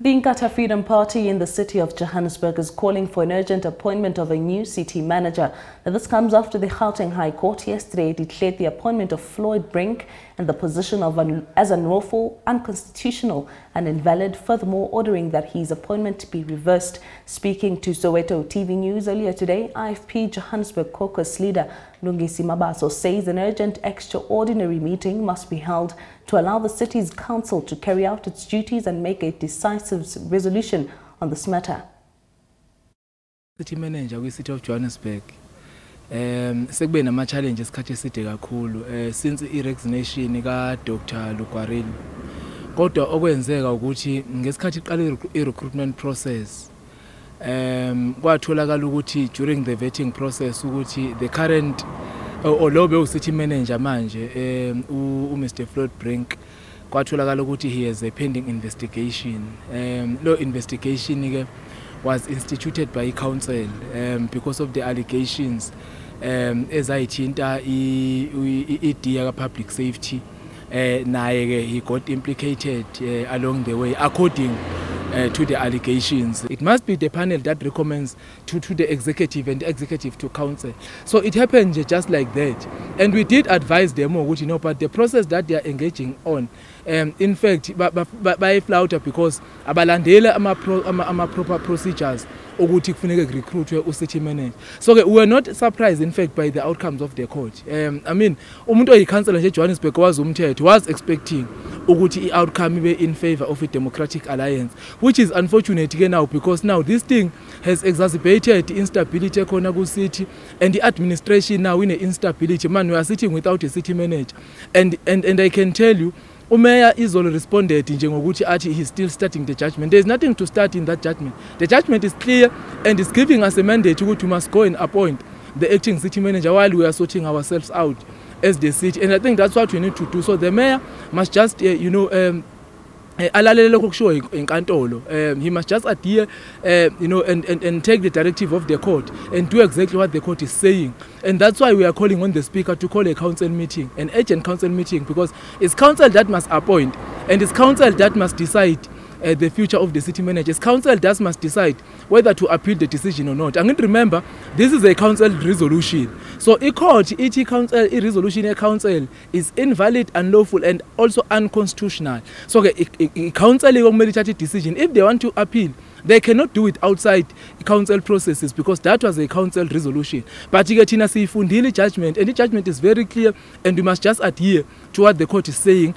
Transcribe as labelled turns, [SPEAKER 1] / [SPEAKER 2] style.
[SPEAKER 1] The Inkatha Freedom Party in the city of Johannesburg is calling for an urgent appointment of a new city manager. Now, this comes after the Gauteng High Court yesterday declared the appointment of Floyd Brink and the position of un as unlawful, unconstitutional and invalid, furthermore ordering that his appointment be reversed. Speaking to Soweto TV News earlier today, IFP Johannesburg caucus leader Lungisi Mabaso says an urgent extraordinary meeting must be held to allow the city's council to carry out its duties and make a decisive resolution on this matter.
[SPEAKER 2] City manager kwi-City of Johannesburg um sekube nama challenge esikhathi eside kakhulu eh since i-resignation ka Dr Lukhwareni kodwa okwenzeka ukuthi ngesikhathi iqala i-recruitment process um kwatholakala ukuthi during the vetting process ukuthi the current or lo be city manager manje um uMr Floyd Brink kwatholakala ukuthi he has a pending investigation. Um lo investigation ke was instituted by i-council um, because of the allegations um, ezayithinta idiya ka-public safety. Um naye ke he got implicated uh, along the way according uh, to the allegations. It must be the panel that recommends to, to the executive and the executive to council. So it happened just like that. And we did advise them, which you know, but the process that they are engaging on, um, in fact, by, flouter because abalandela ama, pro, ama, ama proper procedures ukuthi kufuneke kurecruitwe u-city manager so we were not surprised in fact by the outcomes of the court um i mean umuntu oyikhansela nje ejohannesburg wazi umthetho was expecting ukuthi i-outcome ibe in favor of a-democratic alliance which is unfortunate ke now because now this thing has exacerbated instability ekhona ku-city and i-administration now ine-instability. Man we are sitting without a city manager. And, and, and i can tell you umeya izolo responded njengokuthi athi he's still starting the judgment. There is nothing to start in that judgment. The judgment is clear and is giving us a mandate ukuthi we must go and appoint the acting city manager while we are sorting ourselves out as the city. And i think that's what we need to do. So the mayor must just uh, you know um, uh, alalele lokho kushiwo um, he must just adhere uh, you know and, and, and take the directive of the court and do exactly what the court is saying. And that's why we are calling on the speaker to call a council meeting an urgent council meeting because it's council that must appoint and it's council that must decide uh, the future of the city managers. Council does must decide whether to appeal the decision or not. I And remember, this is a council resolution. So a court, each council, a resolution a council is invalid, unlawful, and also unconstitutional. So a, a, a council military decision, if they want to appeal, they cannot do it outside council processes because that was a council resolution but ke thina siyifundile judgment and the judgment is very clear and we must just adhere to what the court is saying